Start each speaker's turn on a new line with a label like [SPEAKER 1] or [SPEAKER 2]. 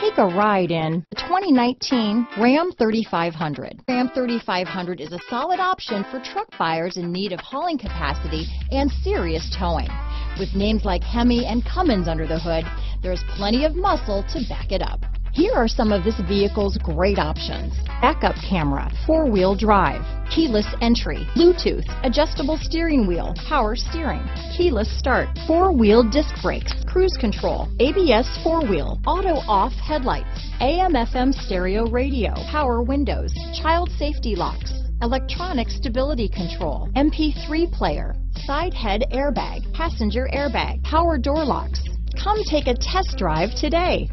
[SPEAKER 1] Take a ride in the 2019 Ram 3500. Ram 3500 is a solid option for truck buyers in need of hauling capacity and serious towing. With names like Hemi and Cummins under the hood, there's plenty of muscle to back it up. Here are some of this vehicle's great options. Backup camera, four-wheel drive, keyless entry, Bluetooth, adjustable steering wheel, power steering, keyless start, four-wheel disc brakes, cruise control, ABS four-wheel, auto-off headlights, AM-FM stereo radio, power windows, child safety locks, electronic stability control, MP3 player, side head airbag, passenger airbag, power door locks. Come take a test drive today.